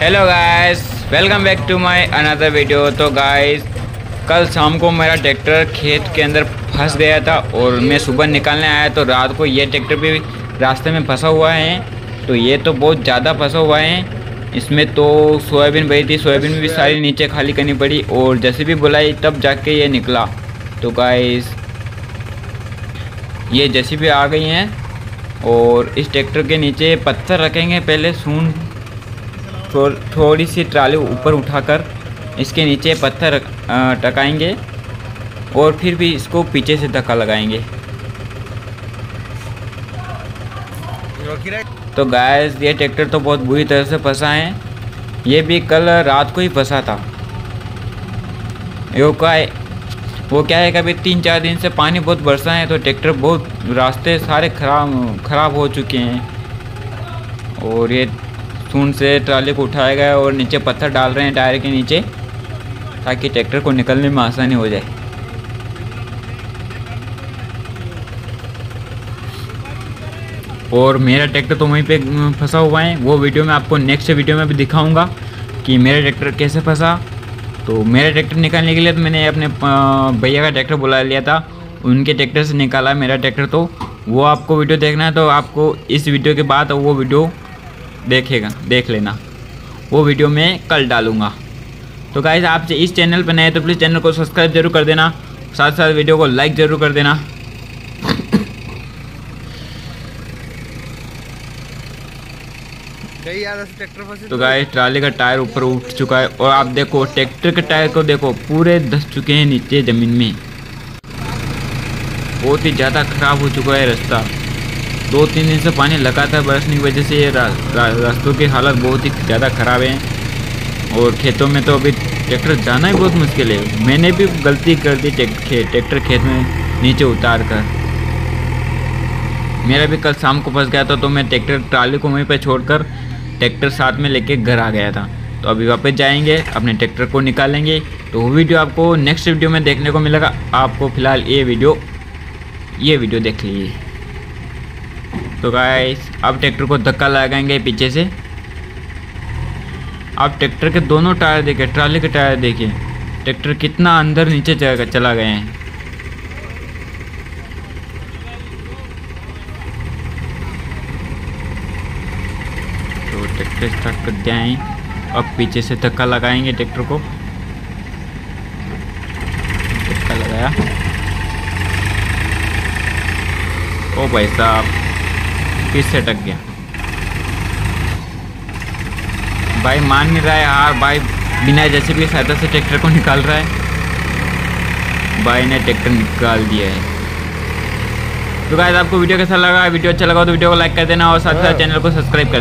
Hello guys welcome back to my another video तो guys कल शाम को मेरा ट्रैक्टर खेत के अंदर फंस गया था और मैं सुबह निकालने आया तो रात को ये ट्रैक्टर भी रास्ते में फंसा हुआ है। तो ये तो बहुत ज़्यादा फंसा हुआ है। इसमें तो सोयाबीन बही थी, सोयाबीन भी सारी नीचे खाली करनी पड़ी और जैसे भी बुलाई, तब जाके ये निकला। तो गाइस ये जैसी भी आ गई हैं और इस ट्रैक्टर के नीचे पत्थर रखेंगे पहले सून थो, थोड़ी सी ट्राली ऊपर उठाकर इसके नीचे पत्थर टकाएँगे और फिर भी इसको पीछे से धक्का लगाएँगे। तो गैस ये ट्रैक्टर तो बहुत बुरी तरह से फंसा है। ये भी कल रात को ही फंसा था। यो का वो क्या है कभी तीन चार दिन से पानी बहुत बरसा है तो ट्रैक्टर बहुत रास्ते सारे खराब खराब हो चुके हैं। और ये सून से ट्राली को उठाया गया और नीचे पत्थर डाल रहे हैं टायर के नीचे, ताकि ट्रैक्टर को निकलने में आसानी हो जाए। और मेरा ट्रैक्टर तो वहीं पे फंसा हुआ है। वो वीडियो मैं आपको नेक्स्ट वीडियो में भी दिखाऊँगा कि मेरा ट्रैक्टर कैसे फंसा। तो मेरा ट्रैक्टर निकालने के लिए तो मैंने अपने भैया का ट्रैक्टर बुला लिया था। उनके ट्रैक्टर से निकाला मेरा ट्रैक्टर तो। वो आपको वीडियो देखना है तो आपको इस वीडियो के बाद वो वीडियो देखेगा देख लेना। वो वीडियो मैं कल डालूँगा। तो गाइज़ आप इस चैनल पर नए तो प्लीज़ चैनल को सब्सक्राइब ज़रूर कर देना। साथ साथ वीडियो को लाइक ज़रूर कर देना। तो गाय ट्राली का टायर ऊपर उठ चुका है और आप देखो ट्रैक्टर के टायर को देखो पूरे धस चुके हैं नीचे ज़मीन में। बहुत ही ज़्यादा ख़राब हो चुका है रास्ता। दो तीन दिन से पानी लगातार बरसने की वजह से ये रास्तों की हालत बहुत ही ज़्यादा ख़राब है। और खेतों में तो अभी ट्रैक्टर जाना ही बहुत मुश्किल है। मैंने भी गलती कर दी ट्रैक्टर खेत में नीचे उतार कर। मेरा भी कल शाम को फंस गया था तो मैं ट्रैक्टर ट्राली को वहीं पर छोड़कर ट्रैक्टर साथ में लेके घर आ गया था। तो अभी वापस जाएँगे, अपने ट्रैक्टर को निकालेंगे। तो वो वीडियो आपको नेक्स्ट वीडियो में देखने को मिलेगा। आपको फ़िलहाल ये वीडियो ये वीडियो देख लीजिए। तो गाइस अब ट्रैक्टर को धक्का लगाएँगे पीछे से। आप ट्रैक्टर के दोनों टायर देखिए ट्राली के टायर देखिए ट्रैक्टर कितना अंदर नीचे चला गए हैं। तो ट्रैक्टर स्टार्ट कर दिया है। अब पीछे से धक्का लगाएँगे ट्रैक्टर को। धक्का लगाया। ओ भाई साहब। फिर से अटक गया। भाई मान नहीं रहा है हार भाई बिना जैसे भी सहायता से ट्रैक्टर को निकाल रहा है। भाई ने ट्रैक्टर निकाल दिया है। तो गाइस आपको वीडियो कैसा लगा? वीडियो अच्छा लगा तो वीडियो को लाइक कर देना और साथ साथ चैनल को सब्सक्राइब कर